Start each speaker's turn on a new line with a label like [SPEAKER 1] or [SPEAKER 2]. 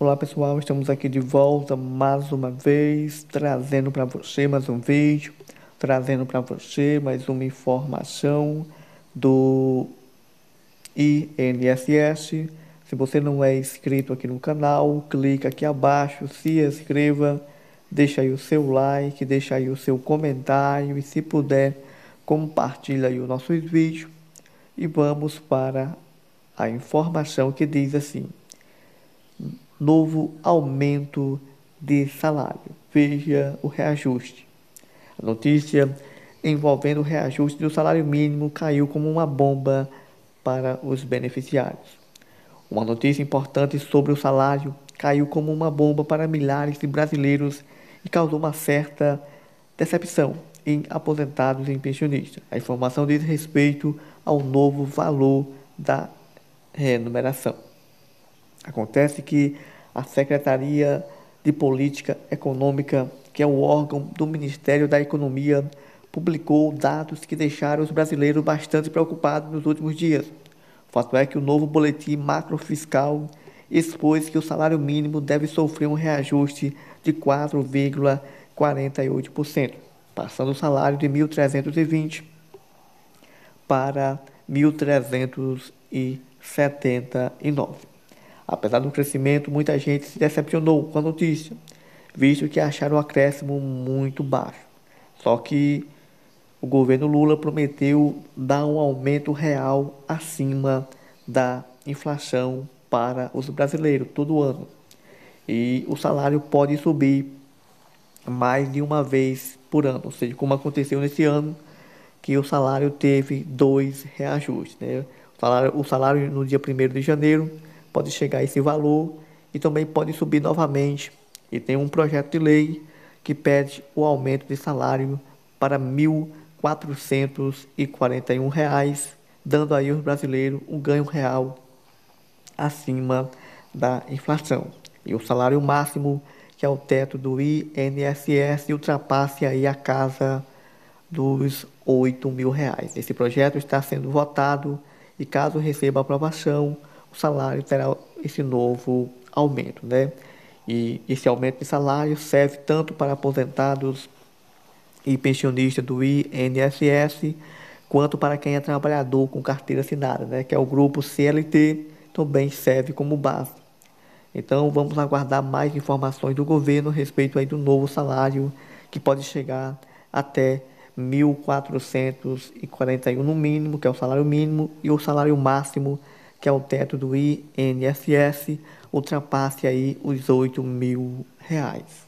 [SPEAKER 1] Olá pessoal, estamos aqui de volta mais uma vez, trazendo para você mais um vídeo, trazendo para você mais uma informação do INSS. Se você não é inscrito aqui no canal, clica aqui abaixo, se inscreva, deixa aí o seu like, deixa aí o seu comentário e se puder, compartilha aí o nosso vídeo. E vamos para a informação que diz assim novo aumento de salário. Veja o reajuste. A notícia envolvendo o reajuste do salário mínimo caiu como uma bomba para os beneficiários. Uma notícia importante sobre o salário caiu como uma bomba para milhares de brasileiros e causou uma certa decepção em aposentados e pensionistas. A informação diz respeito ao novo valor da remuneração. Acontece que a Secretaria de Política Econômica, que é o órgão do Ministério da Economia, publicou dados que deixaram os brasileiros bastante preocupados nos últimos dias. O fato é que o novo boletim macrofiscal expôs que o salário mínimo deve sofrer um reajuste de 4,48%, passando o salário de 1.320 para 1.379. Apesar do crescimento, muita gente se decepcionou com a notícia, visto que acharam o acréscimo muito baixo. Só que o governo Lula prometeu dar um aumento real acima da inflação para os brasileiros todo ano. E o salário pode subir mais de uma vez por ano, ou seja, como aconteceu nesse ano, que o salário teve dois reajustes. Né? O, salário, o salário no dia 1 de janeiro pode chegar a esse valor e também pode subir novamente. E tem um projeto de lei que pede o aumento de salário para R$ 1.441, dando aí aos brasileiros um ganho real acima da inflação. E o salário máximo, que é o teto do INSS, ultrapasse aí a casa dos R$ mil reais. Esse projeto está sendo votado e caso receba aprovação, o salário terá esse novo aumento, né? E esse aumento de salário serve tanto para aposentados e pensionistas do INSS, quanto para quem é trabalhador com carteira assinada, né? Que é o grupo CLT, também serve como base. Então vamos aguardar mais informações do governo a respeito aí do novo salário que pode chegar até 1.441 no mínimo, que é o salário mínimo, e o salário máximo que é o teto do INSS, ultrapasse aí os 8 mil reais.